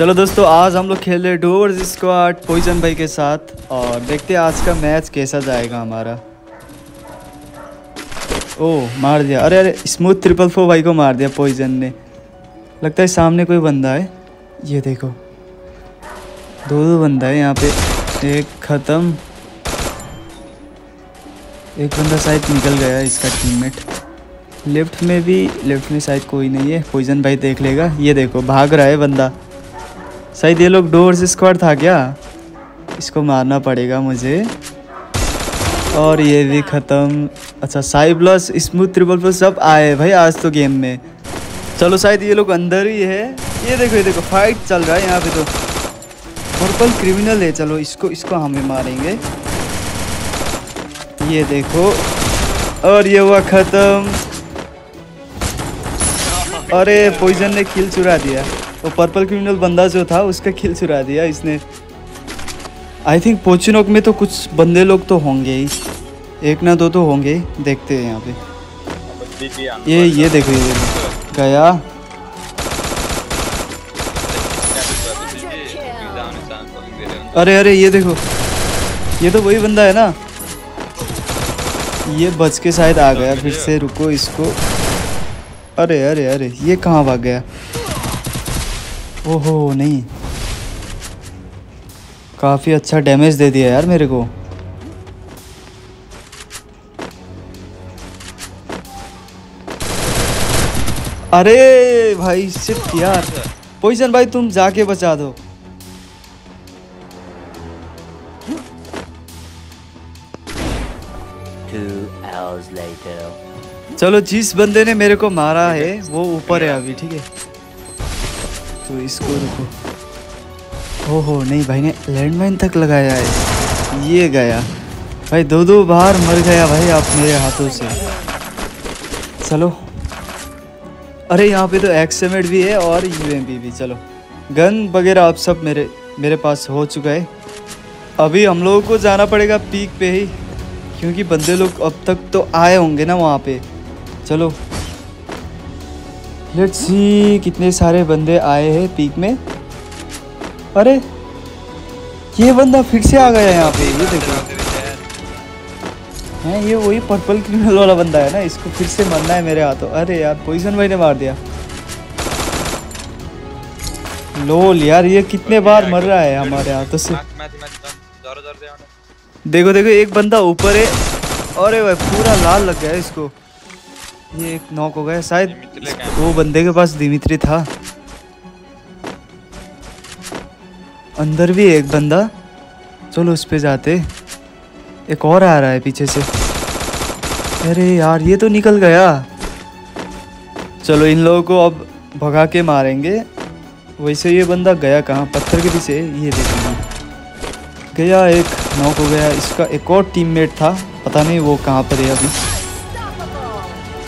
चलो दोस्तों, आज हम लोग खेल रहे डोवर्स स्क्वाड पॉइजन भाई के साथ और देखते हैं आज का मैच कैसा जाएगा हमारा। ओ मार दिया। अरे अरे स्मूथ ट्रिपल फोर भाई को मार दिया पॉइजन ने। लगता है सामने कोई बंदा है। ये देखो दो दो बंदा है यहाँ पे। एक ख़त्म। एक बंदा शायद निकल गया इसका टीममेट लेफ़्ट में भी लेफ़्ट में शायद कोई नहीं है। पॉइजन भाई देख लेगा। ये देखो, भाग रहा है बंदा। शायद ये लोग डोर्स स्क्वाड था क्या? इसको मारना पड़ेगा मुझे। और ये भी ख़त्म। अच्छा साई प्लस स्मूथ ट्रिपल प्लस सब आए भाई आज तो गेम में। चलो, शायद ये लोग अंदर ही है। ये देखो ये देखो फाइट चल रहा है यहाँ पे तो। पर्पल क्रिमिनल है, चलो, इसको इसको हमें मारेंगे। ये देखो, और ये हुआ ख़त्म। अरे पॉइजन ने किल चुरा दिया। वो पर्पल क्रिमिनल बंदा जो था, उसका किल चुरा दिया इसने। आई थिंक पोचिनोक में तो कुछ बंदे लोग तो होंगे ही। एक ना दो तो होंगे। देखते हैं यहाँ पे। ये ये देखो, ये गया। अरे अरे, ये देखो। ये तो वही बंदा है ना। ये बच के शायद आ गया, फिर से रुको इसको। अरे अरे अरे, ये कहाँ भाग गया? ओहो नहीं। काफ़ी अच्छा डैमेज दे दिया यार मेरे को। अरे भाई सिर्फ़ यार। पोजिशन भाई तुम जाके बचा दो. चलो जिस बंदे ने मेरे को मारा है वो ऊपर है अभी ठीक है? तो इसको रुको। ओहो, नहीं भाई, ने लैंडमाइन तक लगाया है। ये गया। भाई दो दो बार मर गया भाई आप मेरे हाथों से। चलो। अरे, यहाँ पे तो एक्सएमएड भी है और यूएमपी भी। चलो। गन वगैरह आप सब मेरे मेरे पास हो चुका है। अभी हम लोगों को जाना पड़ेगा पीक पे ही, क्योंकि बंदे लोग अब तक तो आए होंगे ना वहाँ पे। चलो। लेट्स सी कितने सारे बंदे आए हैं पीक में। अरे ये बंदा फिर से आ गया यहाँ पे ये देखो। है ये वही पर्पल क्रिमिनल वाला बंदा है ना इसको फिर से मरना है मेरे हाथों। अरे यार पोजिशन भाई ने मार दिया। लोल यार ये कितने बार मर रहा है हमारे हाथों से। देखो देखो एक बंदा ऊपर है अरे भाई पूरा लाल लग गया है इसको। ये एक नॉक हो गया। शायद वो बंदे के पास दिमित्री था। अंदर भी एक बंदा। चलो उस पे जाते। एक और आ रहा है पीछे से। अरे यार, ये तो निकल गया। चलो इन लोगों को अब भगा के मारेंगे। वैसे ये बंदा गया कहाँ? पत्थर के पीछे। ये देखना गया एक नॉक हो गया। इसका एक और टीममेट था। पता नहीं वो कहाँ पर है अभी।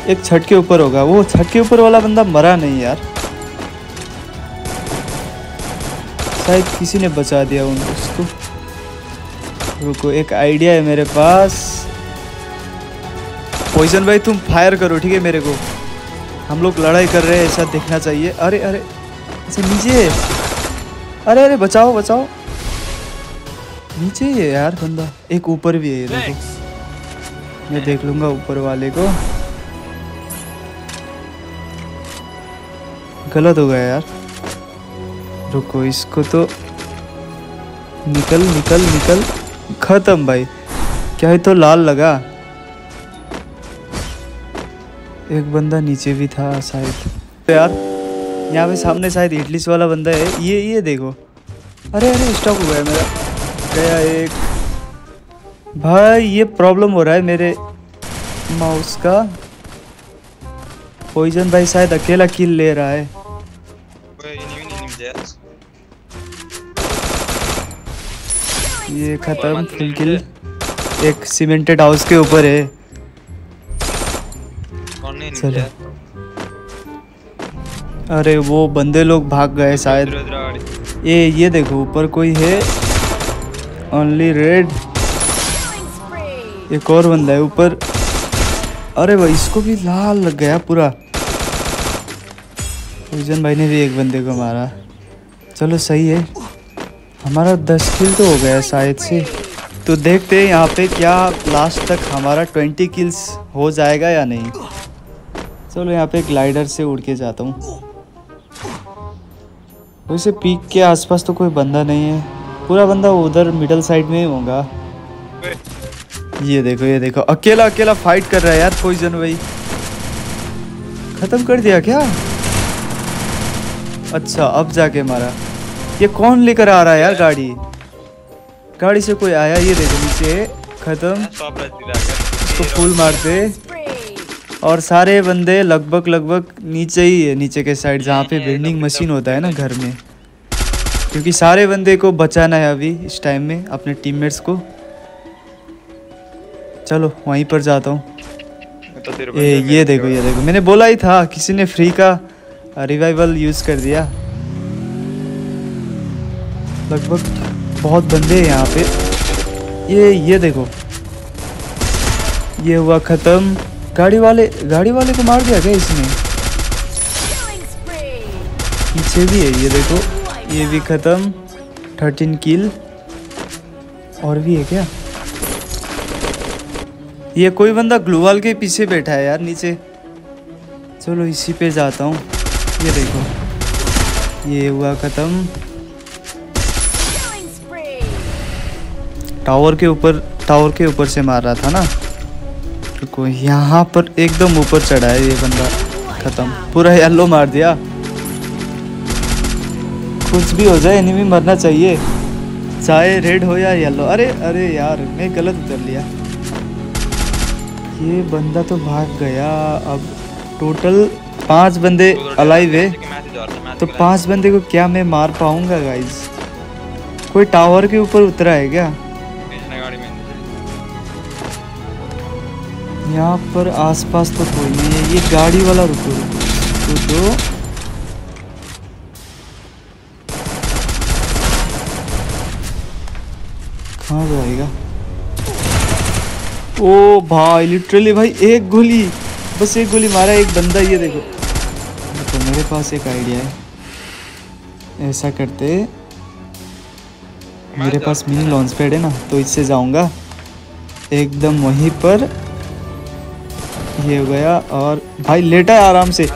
एक छत के ऊपर होगा। वो छत के ऊपर वाला बंदा मरा नहीं यार। शायद किसी ने बचा दिया उन उसको। रुको, एक आइडिया है मेरे पास। पॉइजन भाई, तुम फायर करो, ठीक है मेरे को। हम लोग लड़ाई कर रहे हैं, ऐसा देखना चाहिए। अरे अरे अच्छा नीचे अरे अरे, बचाओ बचाओ। नीचे ही है यार बंदा। एक ऊपर भी है देखो। मैं देख लूँगा ऊपर वाले को। गलत हो गया यार। रुको, इसको तो निकल निकल निकल। खत्म भाई। क्या है तो लाल लगा? एक बंदा नीचे भी था शायद। तो यार, यहाँ पे सामने शायद इडलीस वाला बंदा है। ये ये देखो। अरे अरे स्टॉप हो गया मेरा। गया एक। भाई, ये प्रॉब्लम हो रहा है मेरे माउस का। पॉइजन भाई शायद अकेला किल ले रहा है। ये खत्म फुल किल एक सीमेंटेड हाउस के ऊपर है। चलो। अरे वो बंदे लोग भाग गए शायद। ये ये देखो ऊपर कोई है। ओनली रेड एक और बंदा है ऊपर। अरे भाई इसको भी लाल लग गया पूरा। भाई ने भी एक बंदे को मारा। चलो सही है। हमारा दस किल तो हो गया शायद से। तो देखते हैं यहाँ पे क्या लास्ट तक हमारा ट्वेंटी किल्स हो जाएगा या नहीं। चलो यहाँ पे ग्लाइडर से उड़ के जाता हूँ। वैसे पीक के आसपास तो कोई बंदा नहीं है। पूरा बंदा उधर मिडल साइड में ही होगा। ये देखो ये देखो। अकेला अकेला फाइट कर रहा है यार पॉइजन भाई। खत्म कर दिया क्या? अच्छा अब जाके मारा। ये कौन लेकर आ रहा है यार गाड़ी? गाड़ी से कोई आया? ये देखो, नीचे, खत्म। इसको फुल मारते और सारे बंदे लगभग लगभग नीचे ही है, नीचे के साइड जहाँ पे वेंडिंग मशीन होता है ना घर में। क्योंकि सारे बंदे को बचाना है अभी इस टाइम में, अपने टीममेट्स को। चलो, वहीं पर जाता हूँ। तो ये देखो ये देखो। मैंने बोला ही था, किसी ने फ्री का रिवाइवल यूज़ कर दिया। लगभग बहुत बंदे हैं यहाँ पे। ये ये देखो। ये हुआ ख़त्म। गाड़ी वाले गाड़ी वाले को मार दिया क्या इसने? पीछे भी है, ये देखो। ये भी ख़त्म। Thirteen kill. और भी है क्या? ये कोई बंदा ग्लूवाल के पीछे बैठा है यार, नीचे। चलो इसी पे जाता हूँ। ये देखो। ये हुआ ख़त्म। टावर के ऊपर, टावर के ऊपर से मार रहा था ना? रुको, यहाँ पर एकदम ऊपर चढ़ा है ये बंदा। ख़त्म। पूरा येलो मार दिया। कुछ भी हो जाए एनिमी मरना चाहिए। चाहे रेड हो या येलो अरे अरे यार, मैं गलत उतर लिया। ये बंदा तो भाग गया। अब टोटल पाँच बंदे अलाइव है। तो पाँच बंदे को क्या मैं मार पाऊँगा गाइज़ कोई टावर के ऊपर उतरा है क्या? में? यहाँ पर आसपास तो कोई नहीं है। ये गाड़ी वाला रुको रुको। रुको कहाँ जाएगा? ओ भाई लिटरली भाई, एक गोली। बस एक गोली मारा, एक बंदा। ये देखो। तो मेरे पास एक आइडिया है। ऐसा करते मेरे पास मिनी लॉन्च पैड है ना तो इससे जाऊँगा। एकदम वहीं पर। ये हो गया और भाई लेटा है आराम से।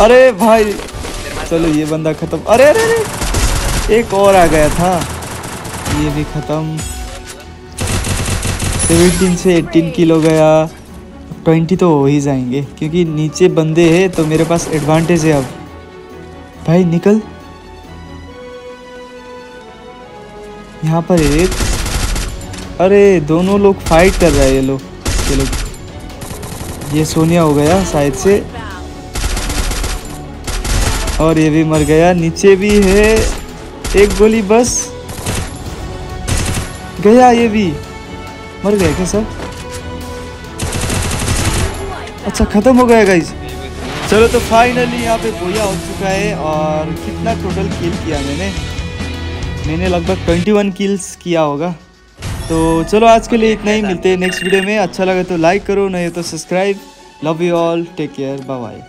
अरे भाई, चलो ये बंदा खत्म। अरे अरे अरे, एक और आ गया था। ये भी खत्म। सेवेंटीन से एट्टीन किलो गया। ट्वेंटी तो हो ही जाएँगे, क्योंकि नीचे बंदे हैं तो मेरे पास एडवांटेज है अब। भाई निकल। यहाँ पर एक, अरे, दोनों लोग फाइट कर रहे हैं ये लोग। ये लोग, ये सोनिया हो गया शायद से। और ये भी मर गया, नीचे भी है, एक गोली बस। गया ये भी। मर गया क्या सर? अच्छा खत्म हो गया गाइस चलो तो फाइनली यहाँ पे बोया हो चुका है और कितना टोटल किल किया मैंने। मैंने लगभग 21 किल्स किया होगा। तो चलो आज के लिए इतना ही, मिलते हैं नेक्स्ट वीडियो में। अच्छा लगे तो लाइक करो, नहीं तो subscribe love you all take care bye bye